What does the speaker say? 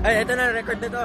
Ay, ito na, record na to.